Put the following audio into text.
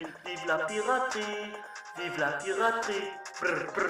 Vive la piraterie, vive la piraterie. Brr, brr.